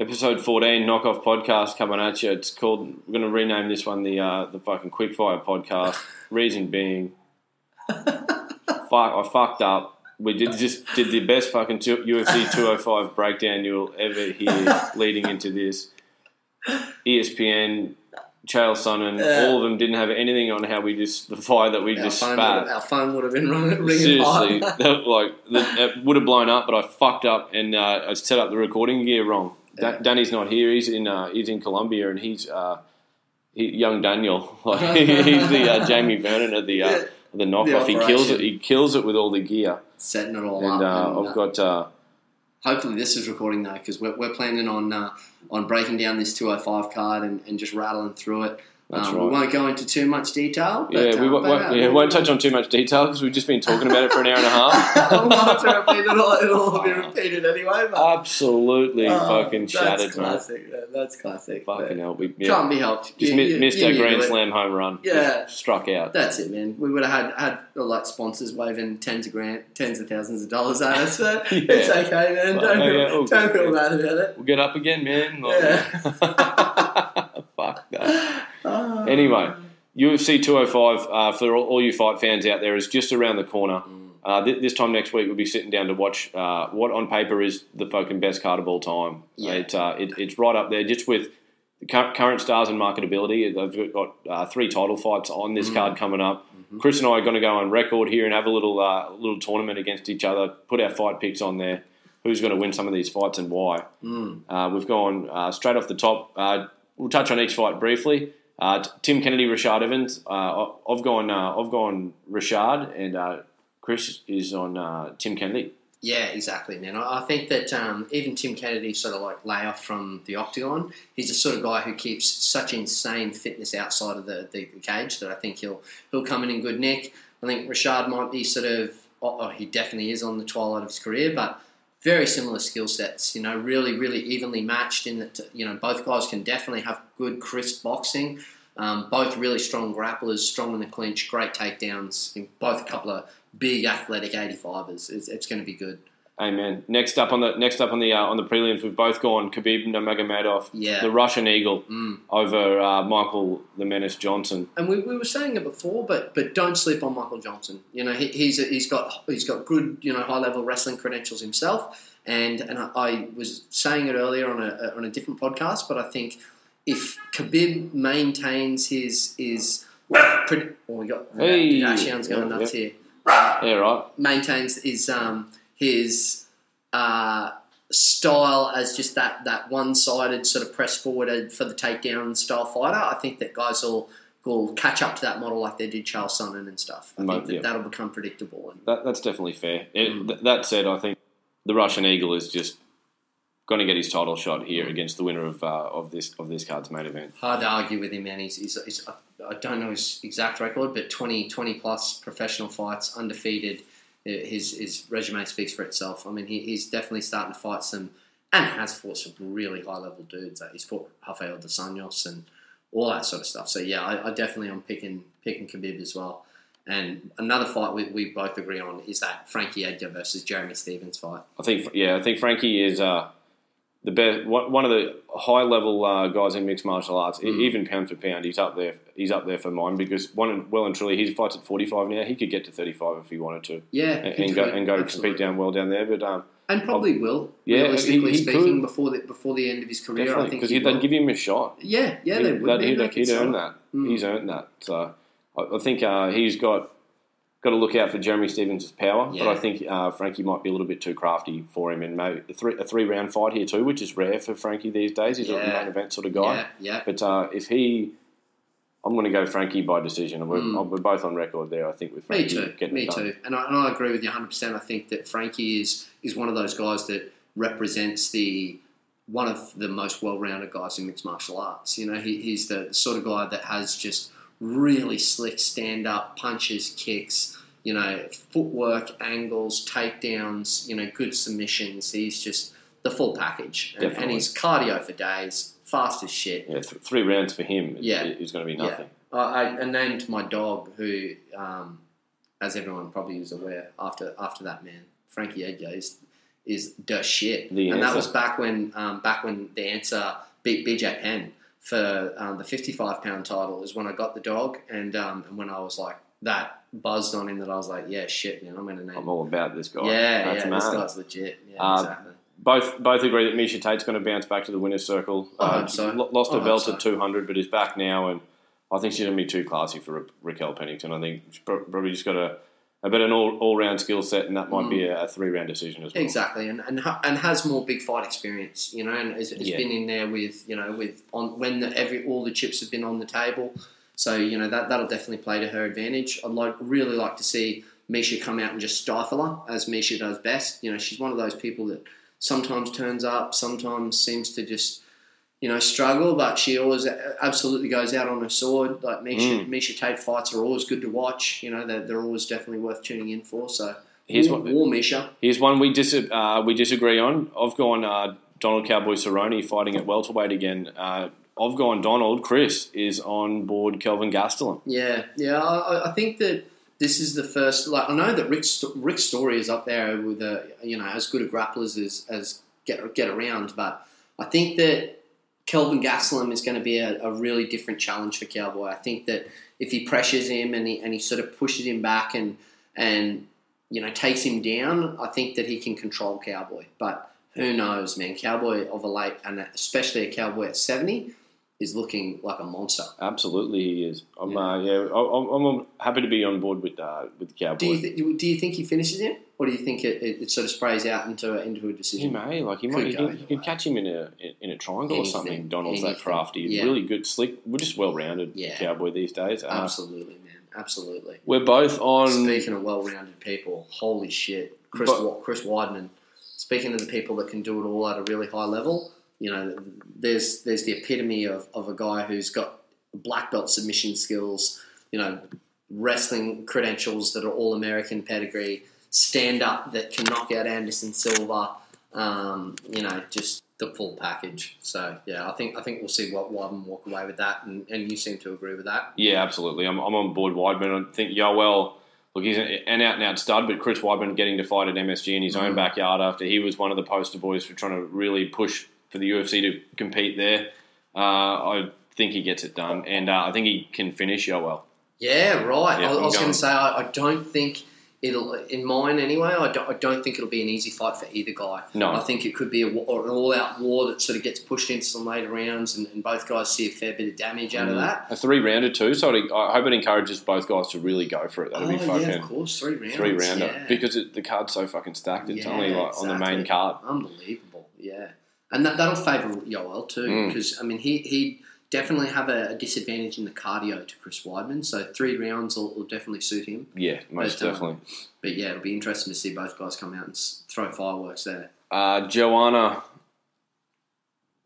Episode 14, Knockoff Podcast coming at you. It's called, we're going to rename this one the uh, the fucking Quickfire Podcast. Reason being, fuck, I fucked up. We did just did the best fucking two, UFC 205 breakdown you'll ever hear leading into this. ESPN, Chael Sonnen, Yeah. all of them didn't have anything on how we just, the fire that we Our just spat. have, our phone would have been ringing, Seriously, that, like the, it would have blown up, but I fucked up and uh, I set up the recording gear wrong. Da- Yeah. Danny's not here; he's in uh, he's in Colombia, and he's uh, he, young Daniel. Like he's the uh, Jamie Vernon of the uh, the knockoff. he kills it. He kills it with all the gear. Setting it all And up. uh, and, I've got uh, hopefully this is recording though because we're, we're planning on uh, on breaking down this 205 card and, and just rattling through it. That's um, right. We won't go into too much detail. But, yeah, we um, won't, won't- uh, yeah, won't touch on too much detail because we've just been talking about it for an hour and a half. we'll have to repeat it all. It'll all be repeated anyway. But, Absolutely Oh, fucking that's shattered, man. classic. That's classic. Fucking hell, we yeah, Can't be helped. just You- mi- you- missed you our grand slam home run. Yeah. Just struck out. That's it, man. We would have had had uh, like sponsors waving tens of grand, tens of thousands of dollars at us. So Yeah. It's okay, man. Don't, feel, don't feel bad about it. We'll get up again, man. Like- Fuck that. Ah. Anyway, UFC 205 uh, for all, all you fight fans out there is just around the corner. Mm. Uh, th- this time next week, we'll be sitting down to watch uh, what on paper is the fucking best card of all time. Yeah. It, uh, it, it's right up there, just with current stars and marketability. They've got uh, three title fights on this Mm. card coming up. Mm-hmm. Chris and I are going to go on record here and have a little uh, little tournament against each other. Put our fight picks on there. Who's going to win some of these fights and why? Mm. Uh, we've gone uh, straight off the top. Uh, we'll touch on each fight briefly. Uh, Tim Kennedy, Rashad Evans. Uh, I've gone. Uh, I've gone Rashad, and uh, Chris is on uh, Tim Kennedy. Yeah, exactly, man. I I think that um, even Tim Kennedy sort of like lay off from the octagon. He's the sort of guy who keeps such insane fitness outside of the, the, the cage that I think he'll he'll come in in good nick. I think Rashad might be sort of oh, oh, he definitely is on the twilight of his career, but very similar skill sets. You know, really really evenly matched in that you know both guys can definitely have good crisp boxing. Um, both really strong grapplers, strong in the clinch, great takedowns. Both a couple of big athletic 85ers. It's, it's going to be good. Amen. Next up on the next up on the uh, on the prelims, we've both gone Khabib Nurmagomedov, Yeah. the Russian Eagle, Mm. over uh, Michael the Menace Johnson. And we, we were saying it before, but but don't sleep on Michael Johnson. You know, he, he's he's got he's got good you know high level wrestling credentials himself. And and I, I was saying it earlier on a on a different podcast, but I think if Khabib maintains his his pretty, oh, we got Hey. Dashian's going Yeah, nuts here. Yeah, right. maintains his um, his uh, style as just that that one sided sort of press forward for the takedown style fighter. I think that guys will will catch up to that model like they did Charles Sonnen and stuff. I think that yeah. that'll become predictable. That, that's definitely fair. It, Mm. th- that said, I think the Russian Eagle is just going to get his title shot here against the winner of uh, of this of this card's main event. hard to argue with him, man. He's, he's, he's I don't know his exact record, but 20, 20 plus professional fights, undefeated. His his resume speaks for itself. I mean, he, he's definitely starting to fight some, and has fought some really high level dudes. He's fought Rafael dos Anjos and all that sort of stuff. So yeah, I, I definitely am picking picking Khabib as well. And another fight we, we both agree on is that Frankie Edgar versus Jeremy Stephens fight. I think, yeah, I think Frankie is uh, the best, one of the high level uh, guys in mixed martial arts. Mm. Even pound for pound, he's up there. He's up there for mine because one well and truly, he fights at forty five now. He could get to thirty five if he wanted to, Yeah, and, and go and go absolutely. compete down well down there. But um, and probably will. Yeah, realistically he- he speaking, could. before the before the end of his career, I definitely think because they'd give him a shot. Yeah, yeah, He- they would. that- man, he'd, I he'd earned that. Mm. He's earned that. So I, I think uh, he's got got to look out for Jeremy Stephens' power. Yeah. But I think uh, Frankie might be a little bit too crafty for him, and maybe a three, a three round fight here too, which is rare for Frankie these days. He's a Yeah. main event sort of guy. Yeah, yeah. But uh, if he, I'm going to go Frankie by decision. We're, Mm. we're both on record there. I think with Me Frankie too. getting Me it done. too. And I, and I agree with you 100%. I think that Frankie is is one of those guys that represents the one of the most well-rounded guys in mixed martial arts. You know, he, he's the sort of guy that has just really slick stand-up punches, kicks. You know, footwork, angles, takedowns. You know, good submissions. He's just the full package, and, and he's cardio for days, fast as shit. Yeah, th- three rounds for him Yeah. is going to be nothing. I, I, I named my dog, who, um, as everyone probably is aware, after after that man, Frankie Edgar. Is, is the shit. The and that was back when um, back when the answer beat BJ Penn for um, the 55 pound title is when I got the dog, and um, and when I was like that buzzed on him that I was like, yeah, shit, man, I'm gonna name. I'm all about this guy. yeah, That's yeah, mad. this guy's legit. Yeah, Uh, exactly. both both agree that Miesha Tate's going to bounce back to the winner's circle. I Uh, hope so. lo- Lost I her belt so. at 200, but is back now, and I think she's going to be too classy for Ra- Raquel Pennington. I think she's probably just got a, Uh, a bit an all, all round skill set, and that might be mm. a, a three round decision as well. Exactly, and and, ha- and has more big fight experience, you know, and has, has Yeah. been in there with you know with on when the, every all the chips have been on the table, so you know that that'll definitely play to her advantage. I'd like really like to see Miesha come out and just stifle her as Miesha does best. You know, she's one of those people that sometimes turns up, sometimes seems to just you know struggle, but she always absolutely goes out on her sword. Like Miesha, Mm. Miesha Tate fights are always good to watch. You know, they're, they're always definitely worth tuning in for. So. Here's war, what- war Miesha. Here's one we dis- uh, we disagree on. I've gone uh, Donald Cowboy Cerrone fighting at welterweight again. Uh, I've gone Donald. Chris is on board Kelvin Gastelum. Yeah, yeah. I, I think that this is the first. Like I know that Rick Rick Story is up there with a you know as good a grapplers as as get get around, but I think that Kelvin Gastelum is going to be a, a really different challenge for Cowboy. I think that if he pressures him and he and he sort of pushes him back and and you know takes him down, I think that he can control Cowboy. But who knows, man? Cowboy of a late and especially a Cowboy at seventy is looking like a monster. Absolutely, he is. I'm Yeah. uh, yeah. I'm, I'm happy to be on board with uh, with the Cowboy. Do you th- do you think he finishes him, or do you think it, it, it sort of sprays out into a, into a decision? He may like he Could might. You can, you can catch him in a in a triangle or something. Donald's that crafty. Yeah. really good, slick. We're just well rounded. Yeah. Cowboy these days. Uh, Absolutely, man. Absolutely. we're both on. Speaking of well-rounded people, holy shit, Chris But- Chris Weidman. Speaking of the people that can do it all at a really high level, you know, there's there's the epitome of, of a guy who's got black belt submission skills, you know, wrestling credentials that are all American pedigree, stand up that can knock out Anderson Silva, um, you know, just the full package. So yeah, I think I think we'll see what Weidman walk away with that, and, and you seem to agree with that. Yeah, absolutely. I'm, I'm on board Weidman. I think Yoel, look, he's an out and out stud, but Chris Weidman getting to fight at MSG in his own Mhm. backyard after he was one of the poster boys for trying to really push for the UFC to compete there. Uh, I think he gets it done, and uh, I think he can finish Yoel. Well. Yeah, right. Yeah, I, I was going to say I, I don't think it'll in mine anyway. I don't, I don't think it'll be an easy fight for either guy. No. I think it could be a, an all-out war that sort of gets pushed into some later rounds, and, and both guys see a fair bit of damage out of that. A three rounder too, so I hope it encourages both guys to really go for it. That'd oh be fucking yeah, of course, three rounds. three rounder yeah. because it, the card's so fucking stacked. It's Yeah, only like on the main card. Unbelievable, yeah, and that that'll favour Yoel too Mm. because I mean he he definitely have a, a disadvantage in the cardio to Chris Weidman, so three rounds will, will definitely suit him. Yeah, most But, um, definitely. But yeah, it'll be interesting to see both guys come out and throw fireworks there. Uh, Joanna,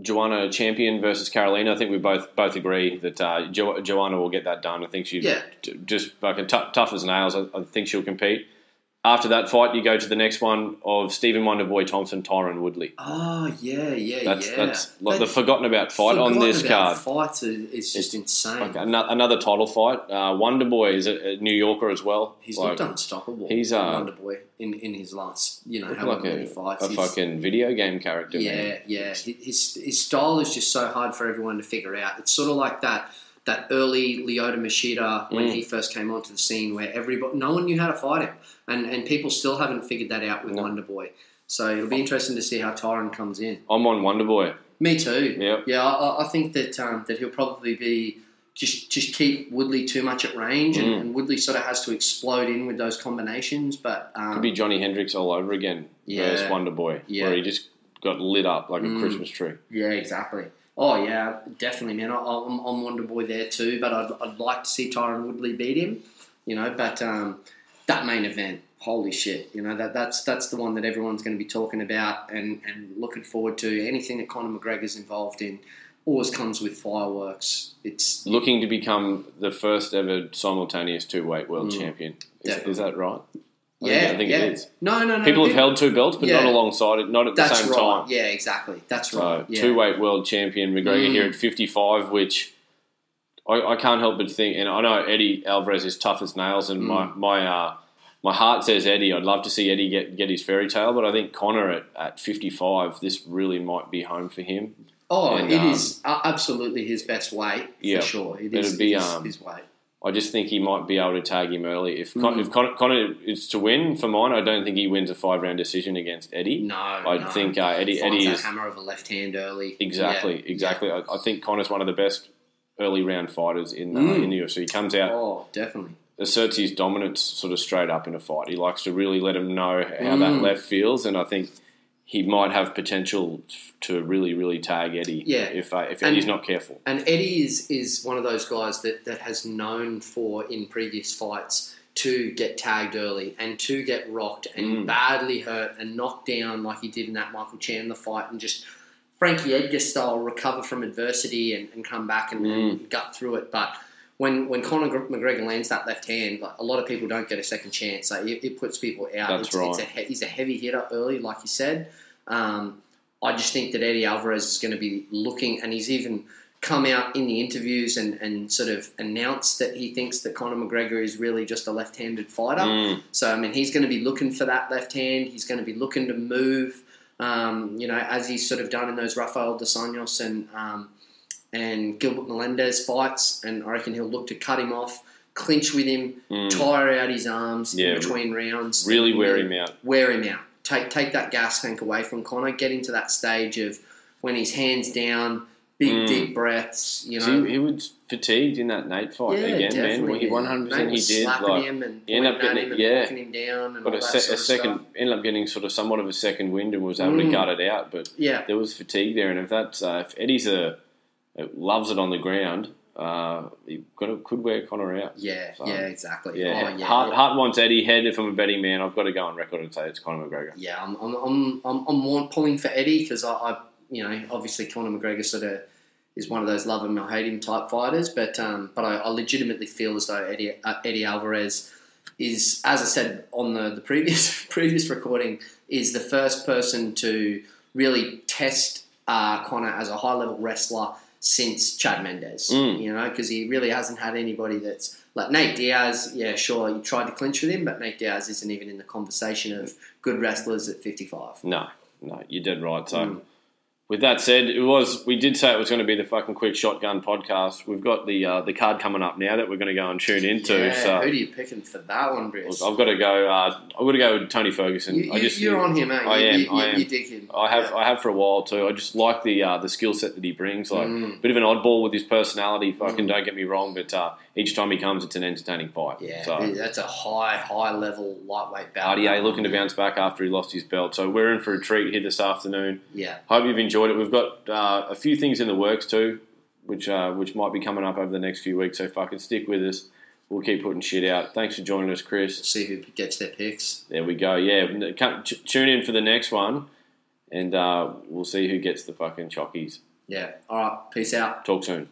Joanna champion versus Karolina. I think we both both agree that uh, jo- Joanna will get that done. I think she Yeah. j- just fucking t- tough as nails. I, I think she'll compete. After that fight, you go to the next one of Stephen Wonderboy Thompson, Tyron Woodley. Oh yeah, yeah, That's yeah. that's like the forgotten about fight on this about card. Fights is, just insane. Like ano- another title fight. Uh, Wonderboy is a, a New Yorker as well. He's like, looked unstoppable. he's, uh, Wonder Boy in, in his last, you know, however like many a, fights. a He's- fucking video game character. yeah, man. yeah. His his style is just so hard for everyone to figure out. It's sort of like that that early Lyoto Machida when Mm. he first came onto the scene, where everybody, no one knew how to fight him, and and people still haven't figured that out with No. Wonder Boy. So it'll be interesting to see how Tyron comes in. I'm on Wonder Boy. Me too. Yep. Yeah, I, I think that um, that he'll probably be just just keep Woodley too much at range, and, Mm. and Woodley sort of has to explode in with those combinations. But um, Could be Johnny Hendricks all over again Yeah. versus Wonderboy, Yeah. where he just got lit up like a Mm. Christmas tree. yeah, exactly. Oh yeah, definitely, man. I, I'm, I'm Wonder Boy there too, but I'd, I'd like to see Tyron Woodley beat him. You know, but um, that main event, holy shit! You know that that's that's the one that everyone's going to be talking about and and looking forward to. Anything that Conor McGregor's involved in always comes with fireworks. It's Looking to become the first ever simultaneous two weight world Mm. champion. Is, is that right? I yeah, think, I think yeah. it is. No, no, no. People have held two belts, but Yeah. not alongside it, not at the same right. time. Yeah, exactly. That's So right. Yeah. two weight world champion McGregor Mm. here at 55, which I, I can't help but think, and I know Eddie Alvarez is tough as nails, and my Mm. my uh, my heart says Eddie. I'd love to see Eddie get, get his fairy tale, but I think Conor at, at 55, this really might be home for him. Oh, And, it um, is absolutely his best weight Yeah. for sure. It is, be, his, um, his weight. I just think he might be able to tag him early. If, Con- Mm. if Con- Conor is to win for mine, I don't think he wins a five round decision against Eddie. No, I no. think uh, Eddie, Finds Eddie is hammer of a left hand early. exactly, Yeah, exactly. I, I think Conor's one of the best early round fighters in uh, Mm. in the UFC. He comes out, Oh, definitely. asserts his dominance sort of straight up in a fight. He likes to really let him know how Mm. that left feels, and I think he might have potential to really, really tag Eddie. Yeah. if uh, if And- Eddie's not careful. And Eddie is, is one of those guys that, that has known for in previous fights to get tagged early and to get rocked and Mm. badly hurt and knocked down like he did in that Michael Chandler fight and just Frankie Edgar style recover from adversity and, and come back and, and gut through it. But when when Conor McGregor lands that left hand, like a lot of people don't get a second chance. Like it, it puts people out. That's it's, it's a, right. he- he's a heavy hitter early, like you said. Um, I just think that Eddie Alvarez is going to be looking, and he's even come out in the interviews and, and sort of announced that he thinks that Conor McGregor is really just a left-handed fighter. Mm. So I mean, he's going to be looking for that left hand. He's going to be looking to move, um, you know, as he's sort of done in those Rafael dos Anjos and um, and Gilbert Melendez fights. And I reckon he'll look to cut him off, clinch with him, Mm. tire out his arms Yeah, in between rounds, Really wear him out. wear him out. Take take that gas tank away from Conor. Get him to that stage of when his hands down, big Mm. deep breaths. You So know, he, he was fatigued in that Nate fight yeah, again, man. definitely. He one hundred percent he did. Like, him and he ended up getting- him yeah. knocking him down and got a, se- a second, ended up getting sort of somewhat of a second wind and was able Mm. to gut it out. But Yeah, there was fatigue there, and if that's uh, if Eddie's a loves it on the ground, uh, he to, could wear Conor out. yeah, So, yeah, exactly. Yeah, Oh, yeah, Heart, yeah. Heart wants Eddie. Head, if I'm a betting man, I've got to go on record and say it's Conor McGregor. Yeah, I'm, I'm, I'm, I'm, I'm more pulling for Eddie because I, I, you know, obviously Conor McGregor sort of is one of those love him or hate him type fighters, but um, but I, I legitimately feel as though Eddie uh, Eddie Alvarez is, as I said on the, the previous previous recording, is the first person to really test uh, Conor as a high level wrestler since Chad Mendes. Mm. You know, because he really hasn't had anybody that's like Nate Diaz. Yeah, sure, you tried to clinch with him, but Nate Diaz isn't even in the conversation of good wrestlers at 55. No, no, you're dead right. So, Mm. With that said, it was we did say it was going to be the fucking quick shotgun podcast. We've got the uh, the card coming up now that we're going to go and tune into. yeah, so who do you picking for that one, Briss? look, I've got to go. Uh, I've got to go with Tony Ferguson. You, I just are on him, mate. I you, am, You, I am. you dig him. I have Yeah. I have for a while too. I just like the uh, the skill set that he brings. Like Mm. bit of an oddball with his personality. Fucking don't get me wrong, but uh, each time he comes, it's an entertaining fight. Yeah, So that's a high, high level lightweight bout. RDA looking to bounce back after he lost his belt. So we're in for a treat here this afternoon. Yeah, Hope you've enjoyed it. We've got uh, a few things in the works too, which uh, which might be coming up over the next few weeks. So fucking stick with us. We'll keep putting shit out. Thanks for joining us, Chris. see who gets their picks. There we go. Yeah, come, t- tune in for the next one, and uh, we'll see who gets the fucking chockies. Yeah. All right. Peace out. Talk soon.